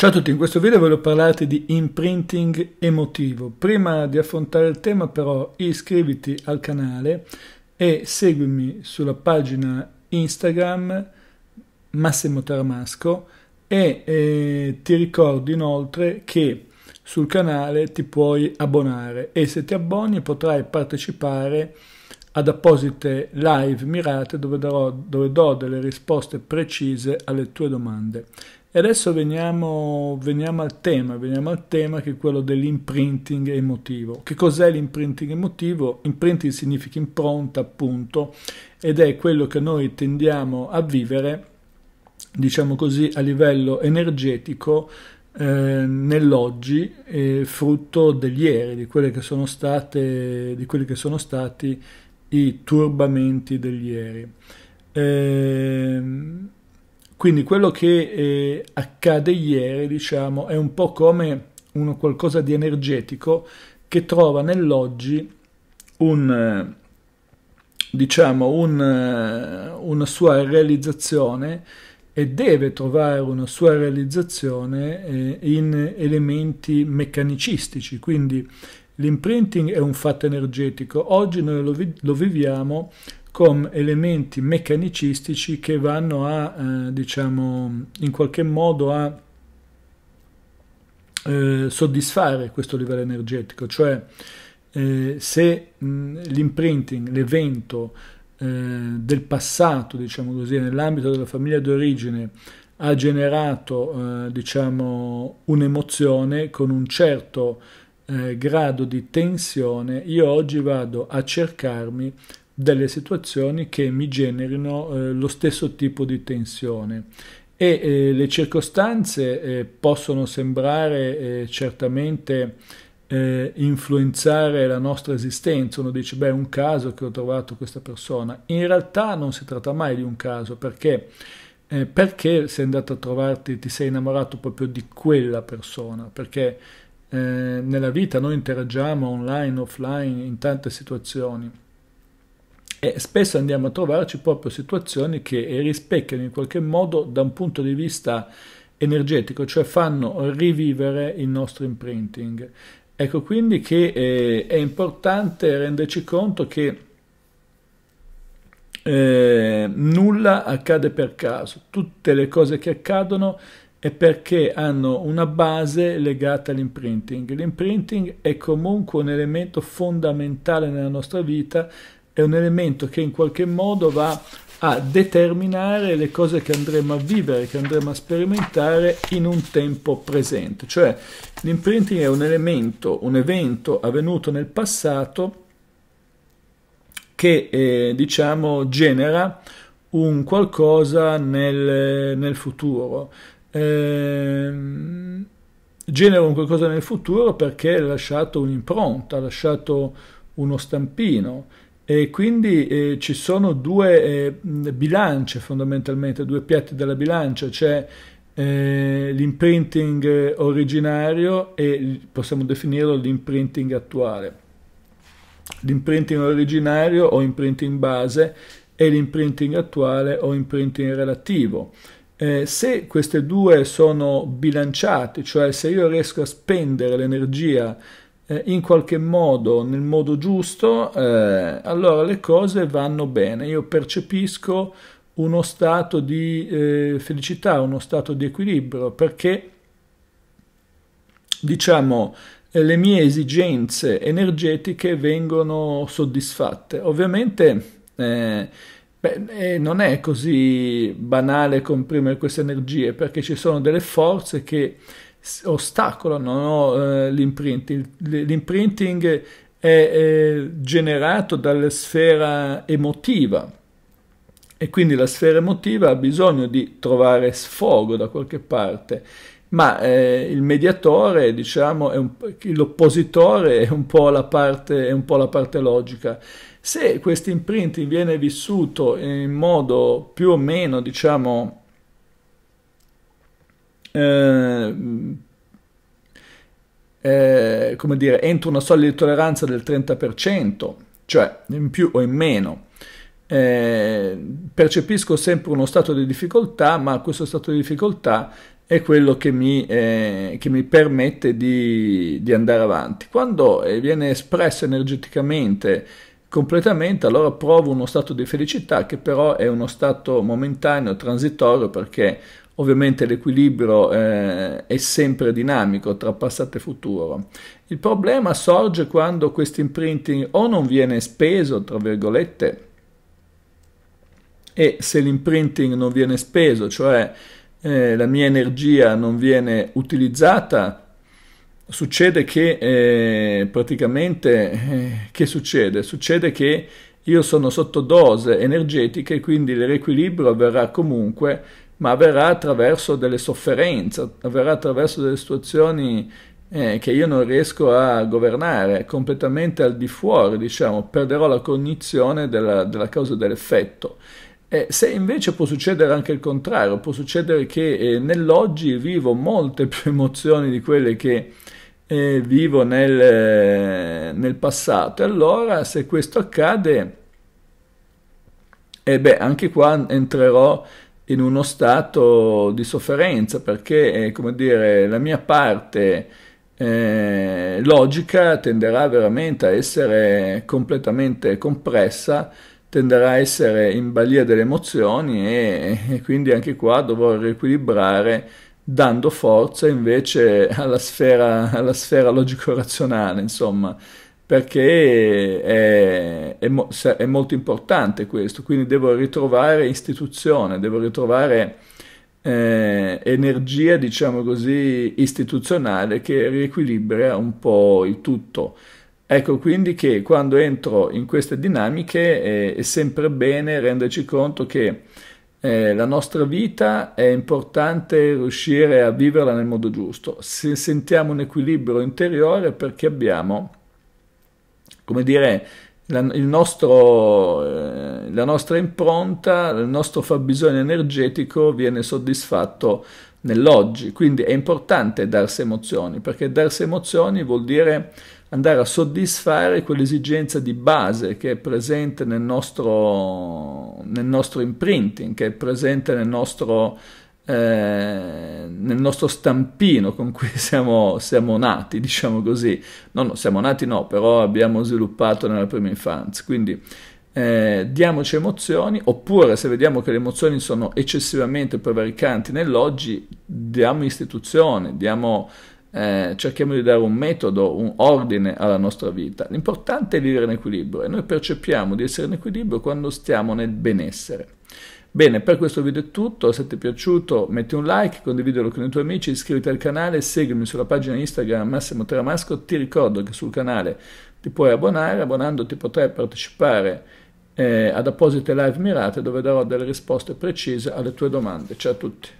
Ciao a tutti, in questo video voglio parlarti di imprinting emotivo. Prima di affrontare il tema però iscriviti al canale e seguimi sulla pagina Instagram Massimo Taramasco e eh, ti ricordo inoltre che sul canale ti puoi abbonare e se ti abboni potrai partecipare ad apposite live mirate dove, darò, dove do delle risposte precise alle tue domande. E adesso veniamo, veniamo, al tema, veniamo al tema che è quello dell'imprinting emotivo. Che cos'è l'imprinting emotivo? Imprinting significa impronta, appunto, ed è quello che noi tendiamo a vivere, diciamo così, a livello energetico eh, nell'oggi, eh, frutto degli ieri, di, che sono state, di quelli che sono stati i turbamenti degli ieri. Eh, quindi quello che eh, accade ieri, diciamo, è un po' come uno qualcosa di energetico che trova nell'oggi un, eh, diciamo, un, eh, una sua realizzazione e deve trovare una sua realizzazione eh, in elementi meccanicistici, quindi l'imprinting è un fatto energetico. Oggi noi lo, vi- lo viviamo con elementi meccanicistici che vanno a, eh, diciamo, in qualche modo a eh, soddisfare questo livello energetico, cioè eh, se l'imprinting, l'evento eh, del passato, diciamo così, nell'ambito della famiglia d'origine ha generato, eh, diciamo, un'emozione con un certo eh, grado di tensione, io oggi vado a cercarmi delle situazioni che mi generino eh, lo stesso tipo di tensione e eh, le circostanze eh, possono sembrare eh, certamente eh, influenzare la nostra esistenza. Uno dice, beh, è un caso che ho trovato questa persona. In realtà non si tratta mai di un caso, perché? Eh, perché sei andato a trovarti, ti sei innamorato proprio di quella persona? Perché nella vita noi interagiamo online, offline, in tante situazioni e spesso andiamo a trovarci proprio situazioni che rispecchiano in qualche modo da un punto di vista energetico, cioè fanno rivivere il nostro imprinting. Ecco quindi che eh, è importante renderci conto che eh, nulla accade per caso, tutte le cose che accadono è perché hanno una base legata all'imprinting. L'imprinting è comunque un elemento fondamentale nella nostra vita è un elemento che in qualche modo va a determinare le cose che andremo a vivere, che andremo a sperimentare in un tempo presente. Cioè l'imprinting è un elemento, un evento avvenuto nel passato che eh, diciamo genera un qualcosa nel, nel futuro. Eh, genera un qualcosa nel futuro perché ha lasciato un'impronta, ha lasciato uno stampino e quindi eh, ci sono due eh, bilance fondamentalmente, due piatti della bilancia, c'è eh, l'imprinting originario e possiamo definirlo l'imprinting attuale. L'imprinting originario o imprinting base e l'imprinting attuale o imprinting relativo. Eh, se queste due sono bilanciate, cioè se io riesco a spendere l'energia eh, in qualche modo, nel modo giusto, eh, allora le cose vanno bene. Io percepisco uno stato di eh, felicità, uno stato di equilibrio, perché diciamo le mie esigenze energetiche vengono soddisfatte. Ovviamente eh, beh, eh, non è così banale comprimere queste energie perché ci sono delle forze che ostacolano no, eh, l'imprinting. L'imprinting è, è generato dalla sfera emotiva e quindi la sfera emotiva ha bisogno di trovare sfogo da qualche parte ma eh, il mediatore, diciamo, l'oppositore è è un po' la parte logica. Se questo imprinting viene vissuto in modo più o meno, diciamo, eh, eh, come dire, entro una soglia di tolleranza del 30%, cioè in più o in meno. Eh, percepisco sempre uno stato di difficoltà, ma questo stato di difficoltà è quello che mi, eh, che mi permette di, di, andare avanti. Quando eh, viene espresso energeticamente completamente, allora provo uno stato di felicità che però è uno stato momentaneo, transitorio, perché ovviamente l'equilibrio eh, è sempre dinamico tra passato e futuro. Il problema sorge quando questo imprinting o non viene speso, tra virgolette, e se l'imprinting non viene speso, cioè eh, la mia energia non viene utilizzata, succede che eh, praticamente eh, che succede? Succede che io sono sotto dose energetica e quindi il riequilibrio avverrà comunque, ma avverrà attraverso delle sofferenze, avverrà attraverso delle situazioni eh, che io non riesco a governare, completamente al di fuori, diciamo, perderò la cognizione della, della causa dell'effetto. Eh, se invece può succedere anche il contrario, può succedere che eh, nell'oggi vivo molte più emozioni di quelle che eh, vivo nel, eh, nel, passato. Allora, se questo accade, eh beh, anche qua entrerò in uno stato di sofferenza perché, eh, come dire, la mia parte eh, logica tenderà veramente a essere completamente compressa tenderà a essere in balia delle emozioni e, e quindi anche qua dovrò riequilibrare dando forza invece alla sfera, alla sfera logico-razionale, insomma, perché è, è, è, molto importante questo, quindi devo ritrovare istituzione, devo ritrovare eh, energia, diciamo così, istituzionale che riequilibra un po' il tutto. Ecco quindi che quando entro in queste dinamiche eh, è sempre bene renderci conto che eh, la nostra vita è importante riuscire a viverla nel modo giusto. Se sentiamo un equilibrio interiore perché abbiamo, come dire, la, nostro, eh, la nostra impronta, il nostro fabbisogno energetico viene soddisfatto nell'oggi. Quindi è importante darsi emozioni, perché darsi emozioni vuol dire andare a soddisfare quell'esigenza di base che è presente nel nostro, nel nostro imprinting, che è presente nel nostro, eh, nel nostro stampino con cui siamo, siamo nati, diciamo così. No, no, siamo nati no, però abbiamo sviluppato nella prima infanzia. Quindi eh, diamoci emozioni, oppure se vediamo che le emozioni sono eccessivamente prevaricanti nell'oggi, diamo istituzione, diamo eh, cerchiamo di dare un metodo, un ordine alla nostra vita. L'importante è vivere in equilibrio e noi percepiamo di essere in equilibrio quando stiamo nel benessere. Bene, per questo video è tutto, se ti è piaciuto metti un like, condividilo con i tuoi amici, iscriviti al canale, seguimi sulla pagina Instagram Massimo Teramasco, ti ricordo che sul canale ti puoi abbonare, abbonandoti potrai partecipare eh, ad apposite live mirate dove darò delle risposte precise alle tue domande. Ciao a tutti!